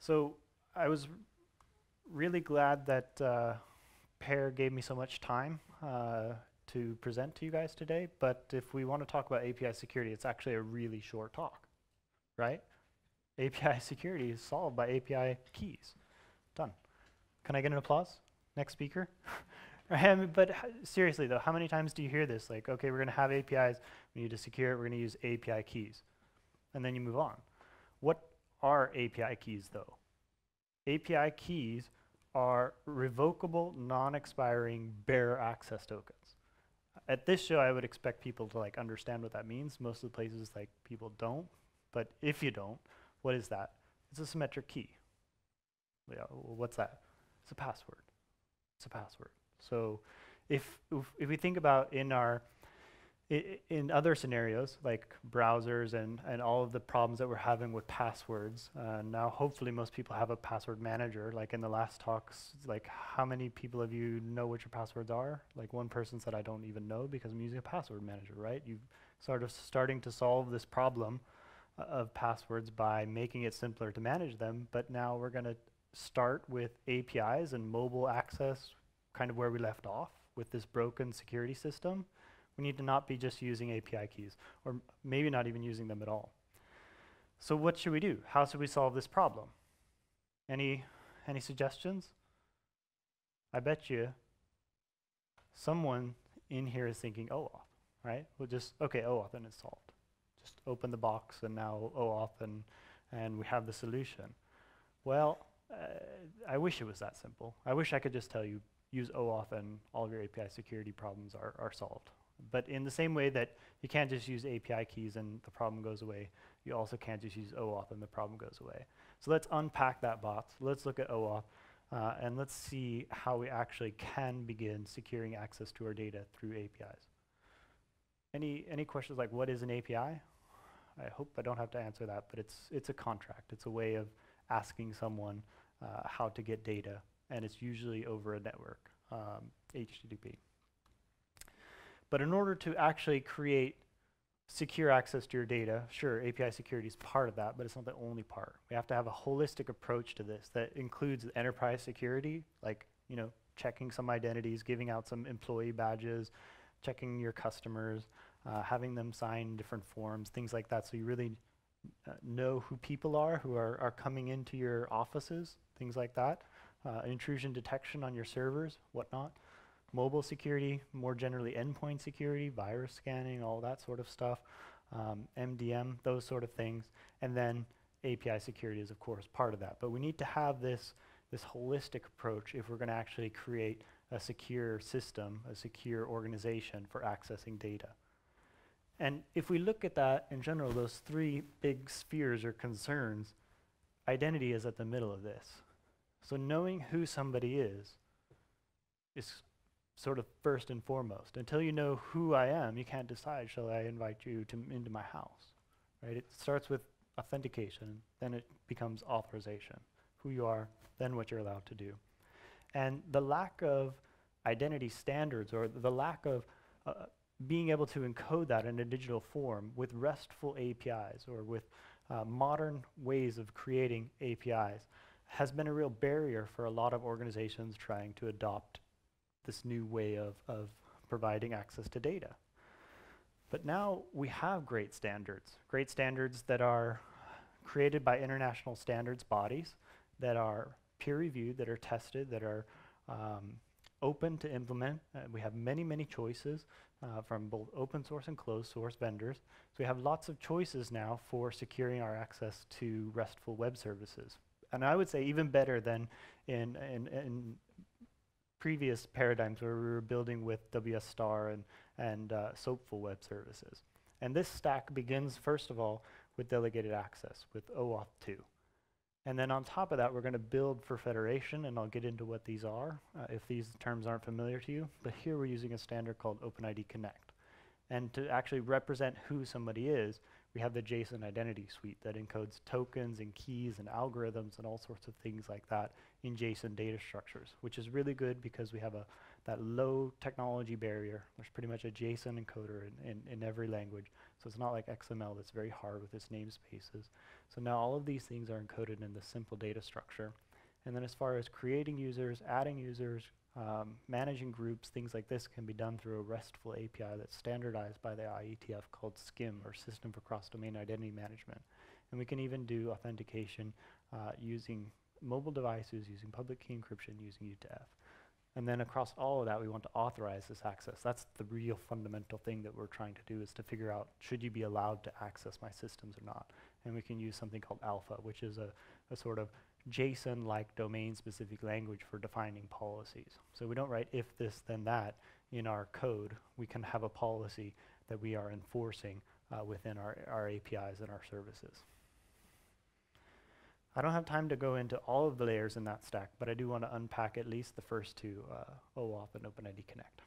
So I was really glad that uh, Per gave me so much time uh, to present to you guys today. But if we want to talk about API security, it's actually a really short talk, right? API security is solved by API keys. Done. Can I get an applause? Next speaker. but seriously though, how many times do you hear this? Like, okay, we're going to have APIs. We need to secure it. We're going to use API keys, and then you move on. What are API keys though? API keys are revocable, non-expiring bearer access tokens. At this show, I would expect people to like understand what that means. Most of the places, like people don't. But if you don't, what is that? It's a symmetric key. Yeah, what's that? It's a password. It's a password. So if, if, if we think about in our in other scenarios, like browsers and, and all of the problems that we're having with passwords, uh, now hopefully most people have a password manager. Like in the last talks, like how many people of you know what your passwords are? Like one person said, I don't even know because I'm using a password manager, right? You sort of starting to solve this problem uh, of passwords by making it simpler to manage them. But now we're going to start with APIs and mobile access, kind of where we left off with this broken security system. We need to not be just using API keys, or maybe not even using them at all. So what should we do? How should we solve this problem? Any, any suggestions? I bet you someone in here is thinking OAuth, right? We'll just, okay, OAuth and it's solved. Just open the box and now OAuth and, and we have the solution. Well, uh, I wish it was that simple. I wish I could just tell you, use OAuth and all of your API security problems are, are solved. But in the same way that you can't just use API keys and the problem goes away, you also can't just use OAuth and the problem goes away. So let's unpack that box. Let's look at OAuth uh, and let's see how we actually can begin securing access to our data through APIs. Any, any questions like what is an API? I hope I don't have to answer that, but it's, it's a contract. It's a way of asking someone uh, how to get data, and it's usually over a network, um, HTTP. But in order to actually create secure access to your data, sure, API security is part of that, but it's not the only part. We have to have a holistic approach to this that includes enterprise security, like, you know, checking some identities, giving out some employee badges, checking your customers, uh, having them sign different forms, things like that. So you really uh, know who people are who are, are coming into your offices, things like that. Uh, intrusion detection on your servers, whatnot mobile security, more generally endpoint security, virus scanning, all that sort of stuff, um, MDM, those sort of things, and then API security is of course part of that. But we need to have this, this holistic approach if we're going to actually create a secure system, a secure organization for accessing data. And if we look at that in general, those three big spheres or concerns, identity is at the middle of this. So knowing who somebody is is sort of first and foremost. Until you know who I am, you can't decide, shall I invite you to into my house? Right? It starts with authentication, then it becomes authorization. Who you are, then what you're allowed to do. And the lack of identity standards or the lack of uh, being able to encode that in a digital form with RESTful APIs or with uh, modern ways of creating APIs has been a real barrier for a lot of organizations trying to adopt this new way of, of providing access to data. But now we have great standards, great standards that are created by international standards bodies that are peer reviewed, that are tested, that are um, open to implement. Uh, we have many, many choices uh, from both open source and closed source vendors. So we have lots of choices now for securing our access to RESTful web services. And I would say even better than in, in, in previous paradigms where we were building with WS Star and, and uh, SOAPful web services. And this stack begins, first of all, with delegated access, with OAuth 2. And then on top of that, we're going to build for federation, and I'll get into what these are uh, if these terms aren't familiar to you. But here we're using a standard called OpenID Connect. And to actually represent who somebody is, we have the JSON identity suite that encodes tokens and keys and algorithms and all sorts of things like that in JSON data structures, which is really good because we have a that low technology barrier. There's pretty much a JSON encoder in, in, in every language. So it's not like XML that's very hard with its namespaces. So now all of these things are encoded in the simple data structure. And then as far as creating users, adding users, um, managing groups, things like this can be done through a RESTful API that's standardized by the IETF called SCIM, or System for Cross-Domain Identity Management. And we can even do authentication uh, using mobile devices, using public key encryption, using U2F. And then across all of that, we want to authorize this access. That's the real fundamental thing that we're trying to do is to figure out, should you be allowed to access my systems or not? And we can use something called ALFA, which is a, a sort of JSON-like domain-specific language for defining policies. So we don't write if this, then that in our code. We can have a policy that we are enforcing uh, within our, our APIs and our services. I don't have time to go into all of the layers in that stack, but I do want to unpack at least the first two, uh, OAuth and OpenID Connect.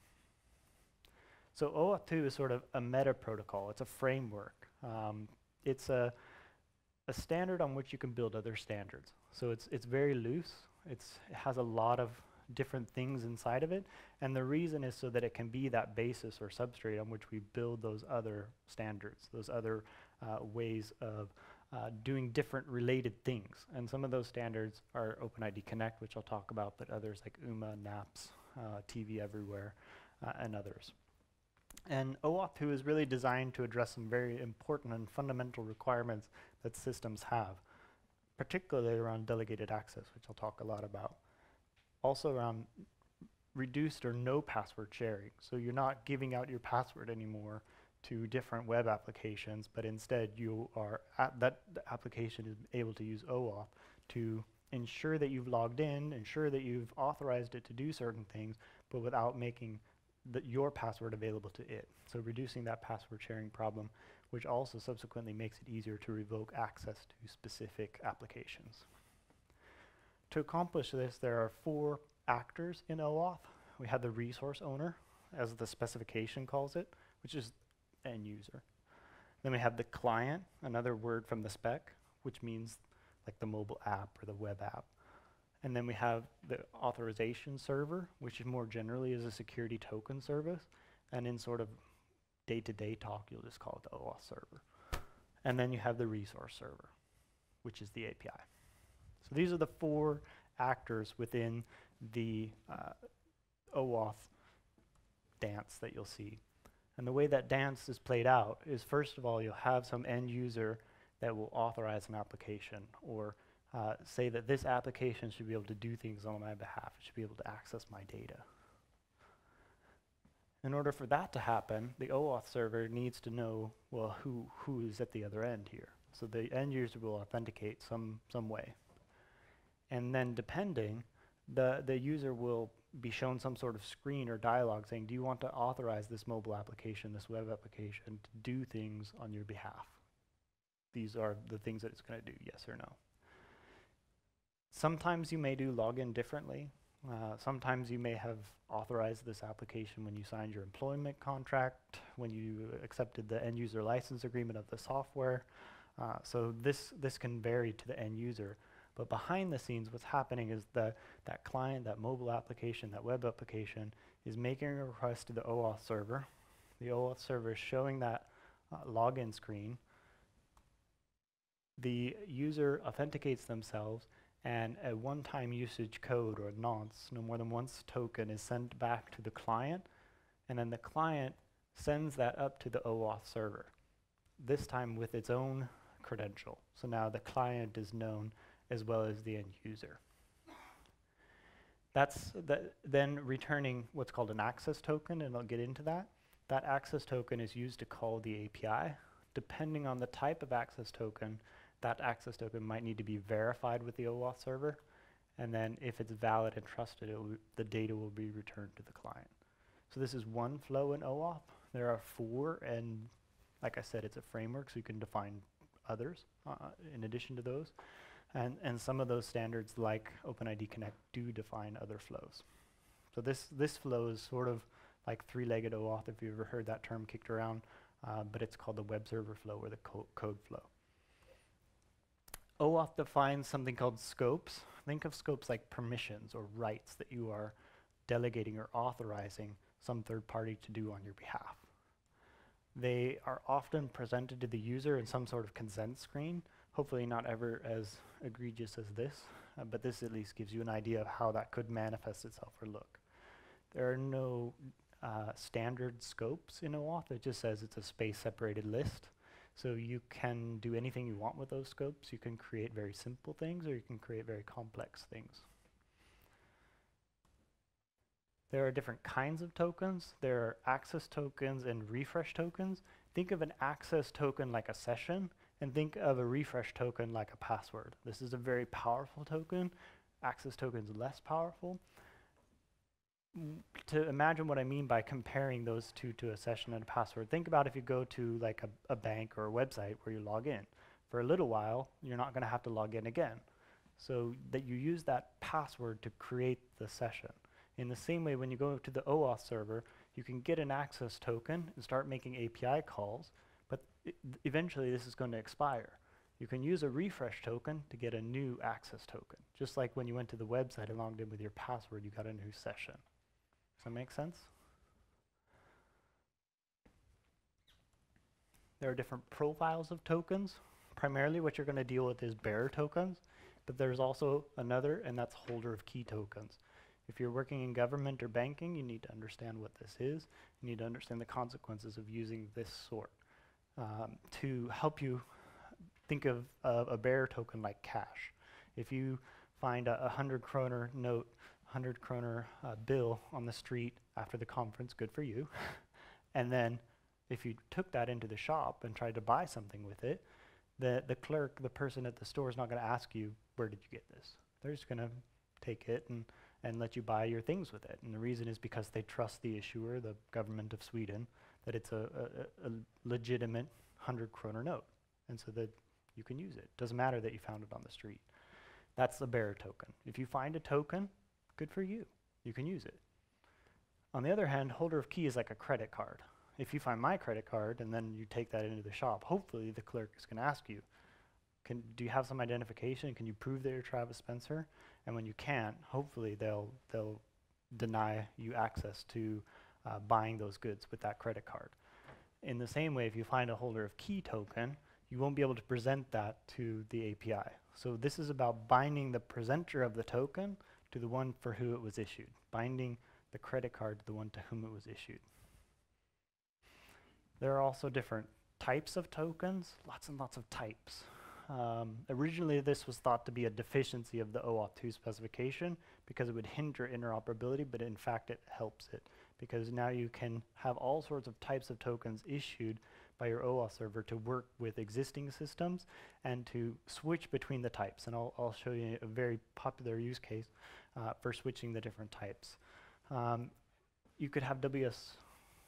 So OAuth 2 is sort of a meta protocol. It's a framework. Um, it's a, a standard on which you can build other standards. So it's, it's very loose. It's, it has a lot of different things inside of it. And the reason is so that it can be that basis or substrate on which we build those other standards, those other uh, ways of uh, doing different related things. And some of those standards are OpenID Connect, which I'll talk about, but others like UMA, NAPPS, uh, TV Everywhere, uh, and others. And OAuth 2 is really designed to address some very important and fundamental requirements that systems have, particularly around delegated access, which I'll talk a lot about. Also around reduced or no password sharing. So you're not giving out your password anymore to different web applications, but instead you are that application is able to use OAuth to ensure that you've logged in, ensure that you've authorized it to do certain things, but without making your password available to it. So reducing that password sharing problem, which also subsequently makes it easier to revoke access to specific applications. To accomplish this, there are four actors in OAuth. We have the resource owner, as the specification calls it, which is end user. Then we have the client, another word from the spec, which means like the mobile app or the web app. And then we have the authorization server, which more generally is a security token service. And in sort of day-to-day -day talk, you'll just call it the OAuth server. And then you have the resource server, which is the API. So these are the four actors within the uh, OAuth dance that you'll see and the way that dance is played out is first of all, you'll have some end user that will authorize an application or uh, say that this application should be able to do things on my behalf. It should be able to access my data. In order for that to happen, the OAuth server needs to know, well, who, who is at the other end here. So the end user will authenticate some, some way. And then depending, the, the user will be shown some sort of screen or dialogue saying, do you want to authorize this mobile application, this web application, to do things on your behalf? These are the things that it's going to do, yes or no. Sometimes you may do login differently. Uh, sometimes you may have authorized this application when you signed your employment contract, when you accepted the end user license agreement of the software. Uh, so this, this can vary to the end user. But behind the scenes, what's happening is that that client, that mobile application, that web application is making a request to the OAuth server. The OAuth server is showing that uh, login screen. The user authenticates themselves and a one-time usage code or nonce, no more than once token, is sent back to the client, and then the client sends that up to the OAuth server, this time with its own credential. So now the client is known as well as the end user. That's the, then returning what's called an access token, and I'll get into that. That access token is used to call the API. Depending on the type of access token, that access token might need to be verified with the OAuth server, and then if it's valid and trusted, the data will be returned to the client. So this is one flow in OAuth. There are four, and like I said, it's a framework, so you can define others uh, in addition to those. And, and some of those standards, like OpenID Connect, do define other flows. So this, this flow is sort of like three-legged OAuth, if you've ever heard that term kicked around, uh, but it's called the web server flow or the co code flow. OAuth defines something called scopes. Think of scopes like permissions or rights that you are delegating or authorizing some third party to do on your behalf. They are often presented to the user in some sort of consent screen, hopefully not ever as egregious as this, uh, but this at least gives you an idea of how that could manifest itself or look. There are no uh, standard scopes in OAuth. It just says it's a space-separated list. So you can do anything you want with those scopes. You can create very simple things or you can create very complex things. There are different kinds of tokens. There are access tokens and refresh tokens. Think of an access token like a session, and think of a refresh token like a password. This is a very powerful token. Access token is less powerful. To imagine what I mean by comparing those two to a session and a password, think about if you go to like a, a bank or a website where you log in. For a little while, you're not going to have to log in again. So that you use that password to create the session. In the same way, when you go to the OAuth server, you can get an access token and start making API calls, but eventually this is going to expire. You can use a refresh token to get a new access token. Just like when you went to the website and logged in with your password, you got a new session. Does that make sense? There are different profiles of tokens. Primarily what you're going to deal with is bearer tokens, but there's also another, and that's holder of key tokens. If you're working in government or banking, you need to understand what this is. You need to understand the consequences of using this sort. Um, to help you think of uh, a bearer token like cash. If you find a 100 kroner note, 100 kroner uh, bill on the street after the conference, good for you. and then if you took that into the shop and tried to buy something with it, the, the clerk, the person at the store is not going to ask you, where did you get this? They're just going to take it and and let you buy your things with it. And the reason is because they trust the issuer, the government of Sweden, that it's a, a, a legitimate 100 kroner note. And so that you can use it. Doesn't matter that you found it on the street. That's the bearer token. If you find a token, good for you. You can use it. On the other hand, holder of key is like a credit card. If you find my credit card and then you take that into the shop, hopefully the clerk is going to ask you, can, do you have some identification? Can you prove that you're Travis Spencer? And when you can't, hopefully they'll, they'll deny you access to uh, buying those goods with that credit card. In the same way, if you find a holder of key token, you won't be able to present that to the API. So this is about binding the presenter of the token to the one for who it was issued, binding the credit card to the one to whom it was issued. There are also different types of tokens, lots and lots of types. Um, originally, this was thought to be a deficiency of the OAuth 2 specification because it would hinder interoperability, but in fact it helps it because now you can have all sorts of types of tokens issued by your OAuth server to work with existing systems and to switch between the types. And I'll, I'll show you a very popular use case uh, for switching the different types. Um, you could have WS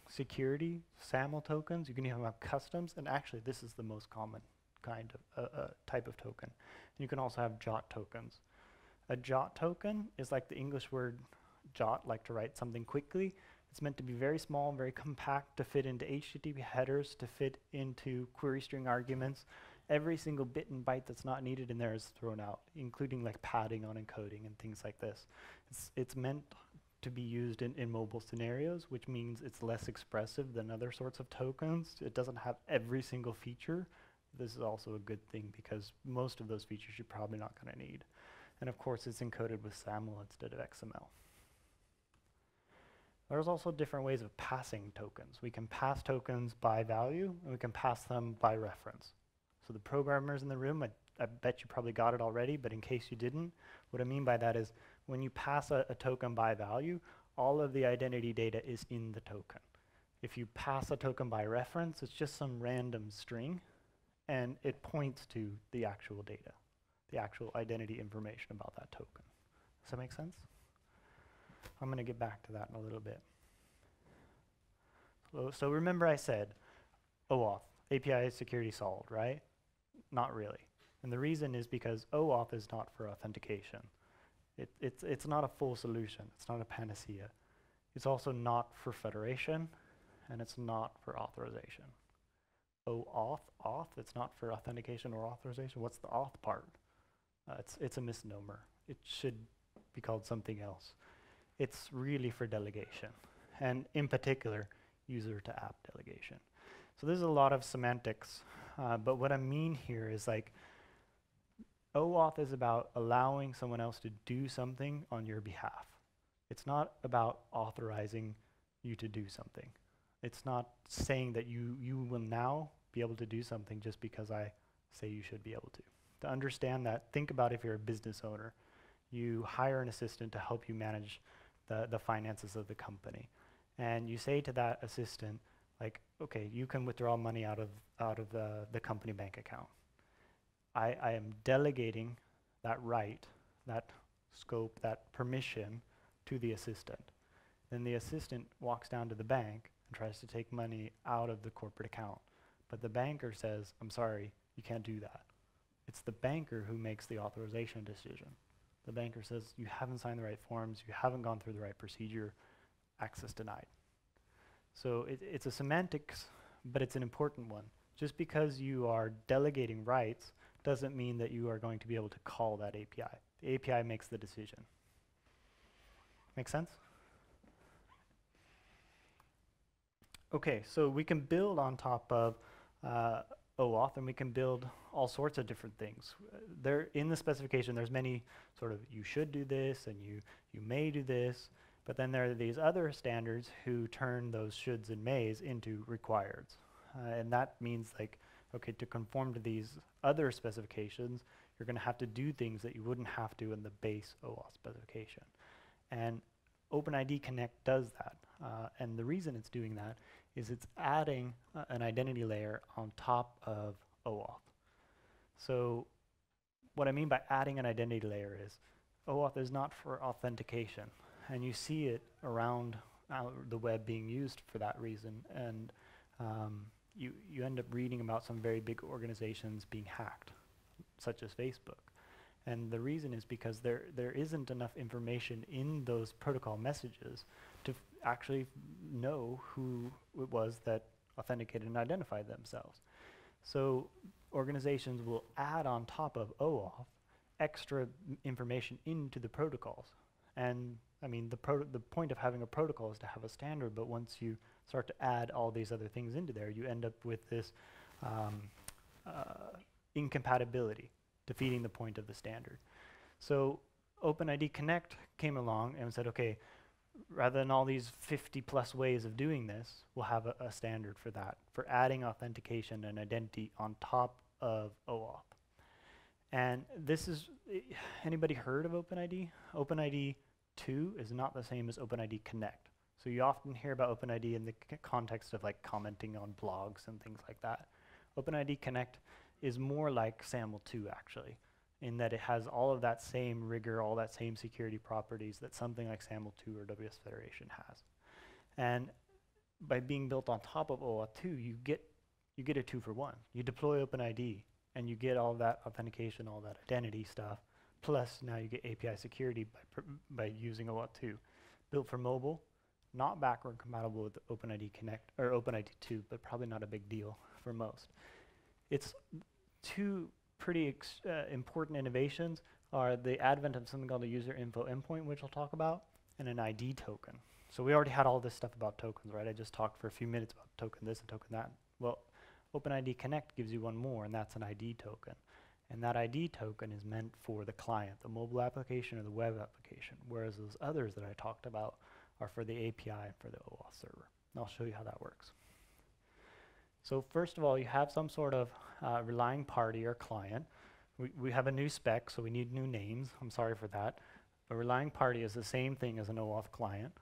security SAML tokens. You can even have customs, and actually this is the most common kind of uh, uh, type of token. And you can also have JWT tokens. A JWT token is like the English word jot, like to write something quickly. It's meant to be very small, very compact, to fit into HTTP headers, to fit into query string arguments. Every single bit and byte that's not needed in there is thrown out, including like padding on encoding and things like this. It's, it's meant to be used in, in mobile scenarios, which means it's less expressive than other sorts of tokens. It doesn't have every single feature, this is also a good thing because most of those features you're probably not going to need. And of course, it's encoded with SAML instead of XML. There's also different ways of passing tokens. We can pass tokens by value, and we can pass them by reference. So the programmers in the room, I, I bet you probably got it already, but in case you didn't, what I mean by that is when you pass a, a token by value, all of the identity data is in the token. If you pass a token by reference, it's just some random string and it points to the actual data, the actual identity information about that token. Does that make sense? I'm going to get back to that in a little bit. So, remember I said OAuth, API security solved, right? Not really. And the reason is because OAuth is not for authentication. It, it's, it's not a full solution. It's not a panacea. It's also not for federation, and it's not for authorization. OAuth, auth, it's not for authentication or authorization. What's the auth part? Uh, it's, it's a misnomer. It should be called something else. It's really for delegation, and in particular, user to app delegation. So there's a lot of semantics, uh, but what I mean here is like, OAuth is about allowing someone else to do something on your behalf. It's not about authorizing you to do something. It's not saying that you, you will now be able to do something just because I say you should be able to. To understand that, think about if you're a business owner. You hire an assistant to help you manage the, the finances of the company. And you say to that assistant, like, okay, you can withdraw money out of, out of the, the company bank account. I, I am delegating that right, that scope, that permission to the assistant. Then the assistant walks down to the bank and tries to take money out of the corporate account. But the banker says, I'm sorry, you can't do that. It's the banker who makes the authorization decision. The banker says, you haven't signed the right forms, you haven't gone through the right procedure, access denied. So it, it's a semantics, but it's an important one. Just because you are delegating rights doesn't mean that you are going to be able to call that API. The API makes the decision. Make sense? Okay, so we can build on top of uh, OAuth and we can build all sorts of different things. There in the specification there's many sort of you should do this and you you may do this, but then there are these other standards who turn those shoulds and mays into requireds. Uh, and that means like okay, to conform to these other specifications, you're going to have to do things that you wouldn't have to in the base OAuth specification. And OpenID Connect does that. Uh, and the reason it's doing that is it's adding uh, an identity layer on top of OAuth. So what I mean by adding an identity layer is OAuth is not for authentication. And you see it around uh, the web being used for that reason. And um, you, you end up reading about some very big organizations being hacked, such as Facebook. And the reason is because there, there isn't enough information in those protocol messages actually know who it was that authenticated and identified themselves. So organizations will add on top of OAuth extra information into the protocols. And I mean, the, the point of having a protocol is to have a standard, but once you start to add all these other things into there, you end up with this um, uh, incompatibility, defeating the point of the standard. So OpenID Connect came along and said, okay, rather than all these 50 plus ways of doing this, we'll have a, a standard for that, for adding authentication and identity on top of OAuth. And this is, anybody heard of OpenID? OpenID 2 is not the same as OpenID Connect. So you often hear about OpenID in the context of like commenting on blogs and things like that. OpenID Connect is more like SAML 2 actually, in that it has all of that same rigor, all that same security properties that something like SAML 2 or WS Federation has. And by being built on top of OAuth 2, you get you get a two for one. You deploy OpenID and you get all that authentication, all that identity stuff, plus now you get API security by, by using OAuth 2. Built for mobile, not backward compatible with OpenID Connect or OpenID 2, but probably not a big deal for most. It's two pretty uh, important innovations are the advent of something called a user info endpoint, which I'll talk about, and an ID token. So we already had all this stuff about tokens, right? I just talked for a few minutes about token this and token that. Well, OpenID Connect gives you one more, and that's an ID token. And that ID token is meant for the client, the mobile application or the web application, whereas those others that I talked about are for the API and for the OAuth server. And I'll show you how that works. So first of all, you have some sort of uh, relying party or client. We, we have a new spec, so we need new names. I'm sorry for that. A relying party is the same thing as an OAuth client.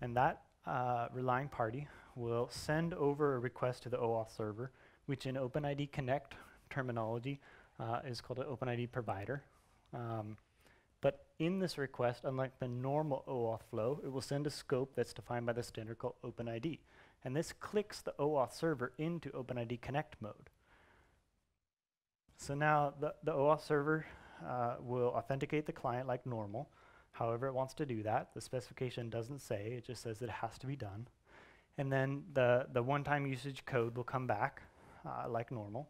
And that uh, relying party will send over a request to the OAuth server, which in OpenID Connect terminology uh, is called an OpenID provider. Um, but in this request, unlike the normal OAuth flow, it will send a scope that's defined by the standard called OpenID. And this clicks the OAuth server into OpenID Connect mode. So now the, the OAuth server uh, will authenticate the client like normal, however it wants to do that. The specification doesn't say, it just says it has to be done. And then the, the one-time usage code will come back uh, like normal.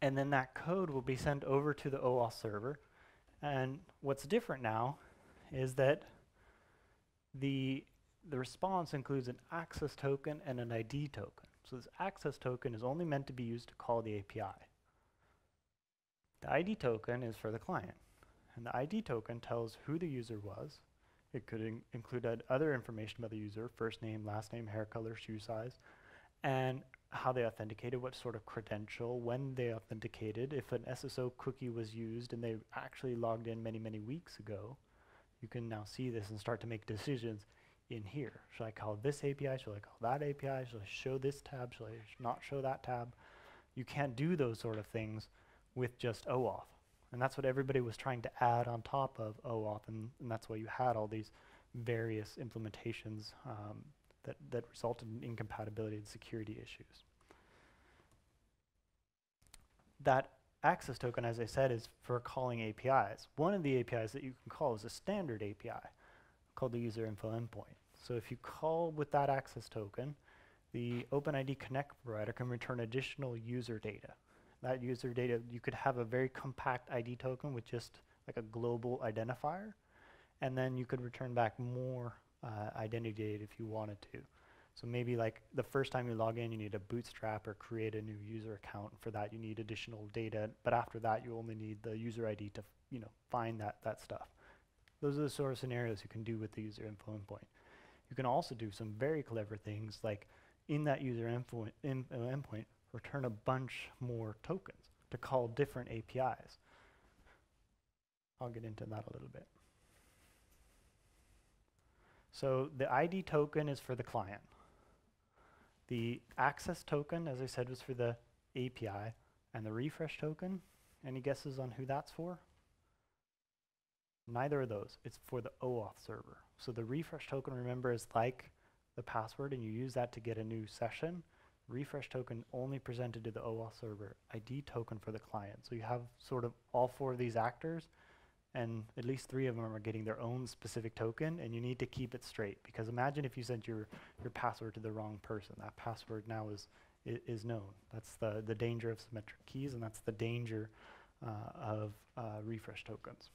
And then that code will be sent over to the OAuth server. And what's different now is that the, the response includes an access token and an ID token. So this access token is only meant to be used to call the API. The ID token is for the client. And the ID token tells who the user was. It could in include other information about the user, first name, last name, hair color, shoe size, and how they authenticated, what sort of credential, when they authenticated. If an SSO cookie was used and they actually logged in many, many weeks ago, you can now see this and start to make decisions in here. Should I call this API? Should I call that API? Should I show this tab? Should I not show that tab? You can't do those sort of things with just OAuth. And that's what everybody was trying to add on top of OAuth, and, and that's why you had all these various implementations um, that, that resulted in incompatibility and security issues. That access token, as I said, is for calling APIs. One of the APIs that you can call is a standard API called the user info endpoint. So if you call with that access token, the OpenID Connect provider can return additional user data. That user data, you could have a very compact ID token with just like a global identifier, and then you could return back more uh, identity data if you wanted to. So maybe like the first time you log in, you need to bootstrap or create a new user account. For that, you need additional data. But after that, you only need the user ID to you know find that that stuff. Those are the sort of scenarios you can do with the user info endpoint. You can also do some very clever things like in that user info in, uh, endpoint, return a bunch more tokens to call different APIs. I'll get into that a little bit. So the ID token is for the client. The access token, as I said, was for the API. And the refresh token, any guesses on who that's for? Neither of those. It's for the OAuth server. So the refresh token, remember, is like the password, and you use that to get a new session. Refresh token only presented to the OAuth server. ID token for the client. So you have sort of all four of these actors and at least three of them are getting their own specific token, and you need to keep it straight. Because imagine if you sent your, your password to the wrong person. That password now is, is, known. That's the, the danger of symmetric keys, and that's the danger uh, of uh, refresh tokens.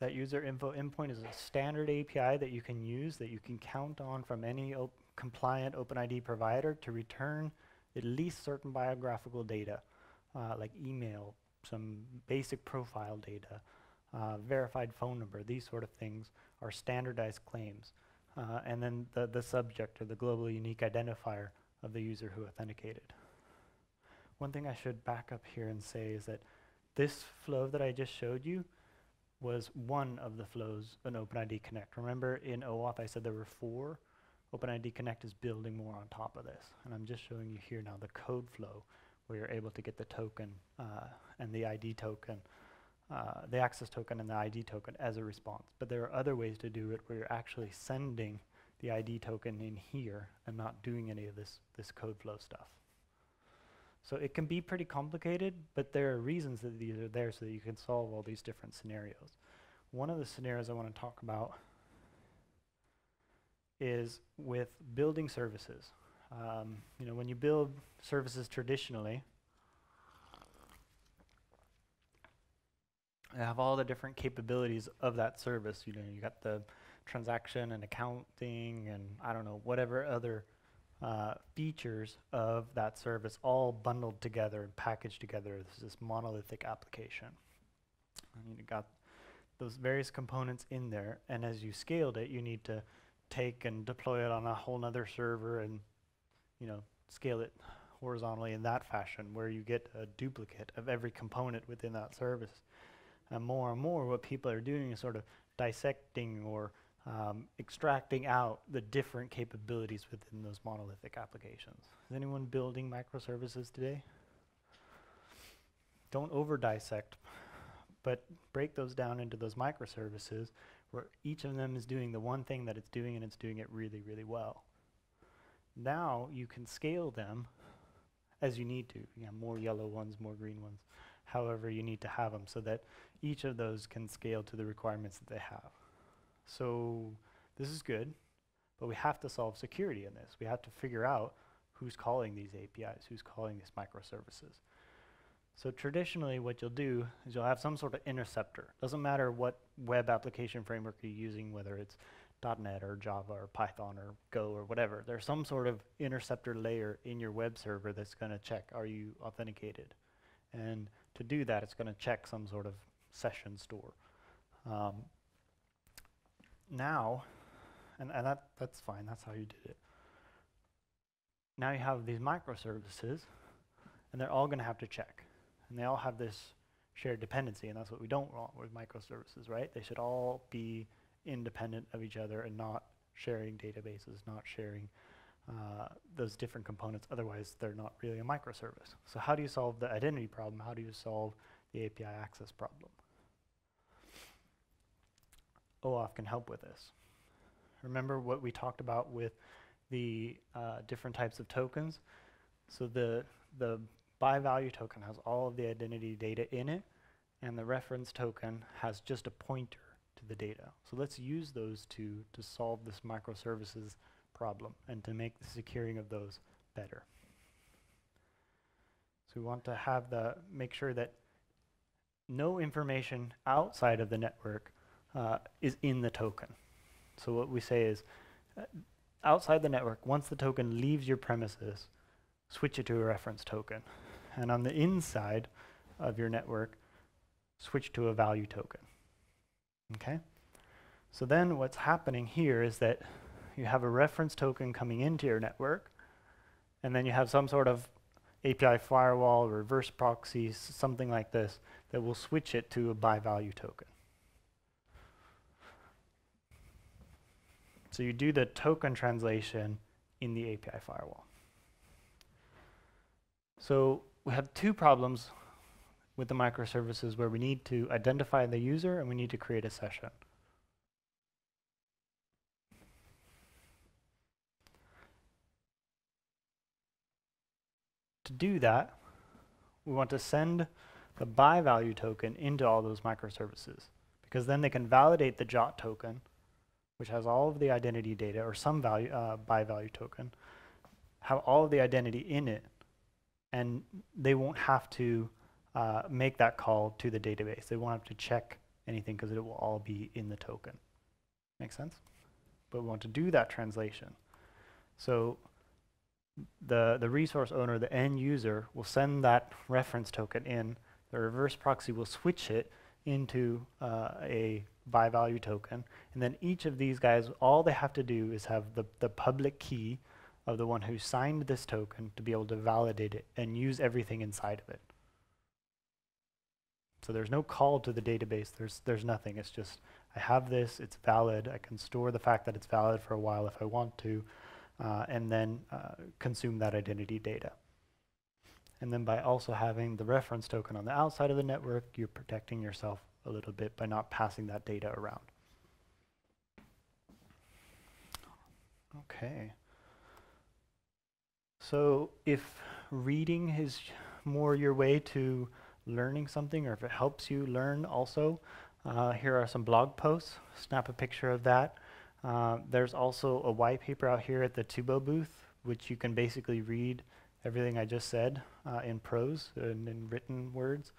That user info endpoint is a standard API that you can use, that you can count on from any op compliant OpenID provider to return at least certain biographical data, uh, like email, some basic profile data, uh, verified phone number, these sort of things are standardized claims. Uh, and then the, the subject or the global unique identifier of the user who authenticated. One thing I should back up here and say is that this flow that I just showed you was one of the flows in OpenID Connect. Remember in OAuth I said there were four. OpenID Connect is building more on top of this. And I'm just showing you here now the code flow where you're able to get the token uh, and the ID token, uh, the access token and the ID token as a response. But there are other ways to do it where you're actually sending the ID token in here and not doing any of this, this code flow stuff. So it can be pretty complicated, but there are reasons that these are there so that you can solve all these different scenarios. One of the scenarios I want to talk about is with building services. Um, you know, when you build services traditionally, you have all the different capabilities of that service. You know, you got the transaction and accounting and I don't know, whatever other uh, features of that service all bundled together and packaged together as this monolithic application. And you got those various components in there, and as you scaled it, you need to take and deploy it on a whole nother server and you know, scale it horizontally in that fashion where you get a duplicate of every component within that service. And more and more what people are doing is sort of dissecting or um, extracting out the different capabilities within those monolithic applications. Is anyone building microservices today? Don't over dissect, but break those down into those microservices where each of them is doing the one thing that it's doing and it's doing it really, really well. Now you can scale them as you need to. You have more yellow ones, more green ones, however you need to have them so that each of those can scale to the requirements that they have. So this is good, but we have to solve security in this. We have to figure out who's calling these APIs, who's calling these microservices. So traditionally what you'll do is you'll have some sort of interceptor. Doesn't matter what web application framework you're using, whether it's .NET or Java or Python or Go or whatever. There's some sort of interceptor layer in your web server that's going to check, are you authenticated? And to do that, it's going to check some sort of session store. Um, now, and, and that, that's fine, that's how you did it. Now you have these microservices, and they're all going to have to check. And they all have this shared dependency, and that's what we don't want with microservices, right? They should all be independent of each other and not sharing databases, not sharing uh, those different components. Otherwise, they're not really a microservice. So how do you solve the identity problem? How do you solve the API access problem? OAuth can help with this. Remember what we talked about with the uh, different types of tokens? So the, the by value token has all of the identity data in it, and the reference token has just a pointer to the data. So let's use those two to solve this microservices problem and to make the securing of those better. So we want to have the, make sure that no information outside of the network uh, is in the token. So what we say is, uh, outside the network, once the token leaves your premises, switch it to a reference token and on the inside of your network, switch to a value token. Okay? So then what's happening here is that you have a reference token coming into your network, and then you have some sort of API firewall, reverse proxy, something like this, that will switch it to a by value token. So you do the token translation in the API firewall. So we have two problems with the microservices where we need to identify the user and we need to create a session. To do that, we want to send the by value token into all those microservices because then they can validate the JWT token, which has all of the identity data or some value uh, by value token, have all of the identity in it and they won't have to uh, make that call to the database. They won't have to check anything because it will all be in the token. Make sense? But we want to do that translation. So the, the resource owner, the end user, will send that reference token in. The reverse proxy will switch it into uh, a by value token. And then each of these guys, all they have to do is have the, the public key of the one who signed this token to be able to validate it and use everything inside of it. So there's no call to the database. There's, there's nothing. It's just, I have this, it's valid. I can store the fact that it's valid for a while if I want to, uh, and then uh, consume that identity data. And then by also having the reference token on the outside of the network, you're protecting yourself a little bit by not passing that data around. Okay. So if reading is more your way to learning something or if it helps you learn also, uh, here are some blog posts. Snap a picture of that. Uh, there's also a white paper out here at the Twobo booth, which you can basically read everything I just said uh, in prose and in written words.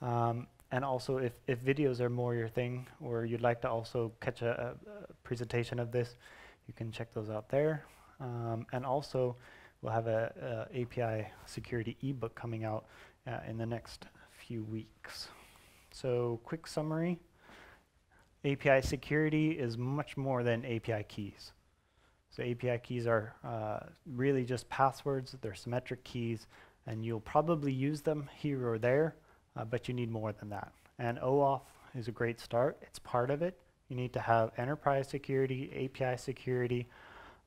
Um, and also, if, if videos are more your thing, or you'd like to also catch a, a, presentation of this, you can check those out there. Um, and also, we'll have a, a API security ebook coming out uh, in the next few weeks. So quick summary, API security is much more than API keys. So API keys are uh, really just passwords, they're symmetric keys, and you'll probably use them here or there, uh, but you need more than that. And OAuth is a great start, it's part of it. You need to have enterprise security, API security,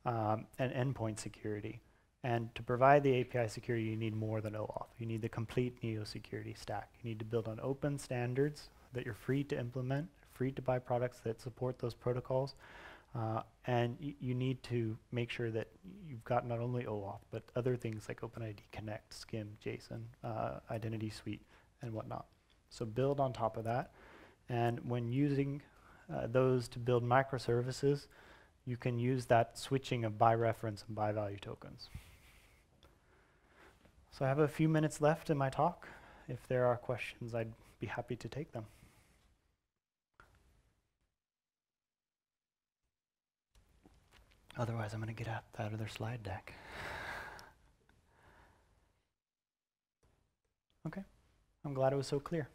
um, and endpoint security. And to provide the API security, you need more than OAuth. You need the complete Neo security stack. You need to build on open standards that you're free to implement, free to buy products that support those protocols. Uh, and you need to make sure that you've got not only OAuth, but other things like OpenID Connect, SCIM, JSON, uh, Identity Suite, and whatnot. So build on top of that. And when using uh, those to build microservices, you can use that switching of by reference and by value tokens. So I have a few minutes left in my talk. If there are questions, I'd be happy to take them. Otherwise, I'm going to get out that other slide deck. Okay. I'm glad it was so clear.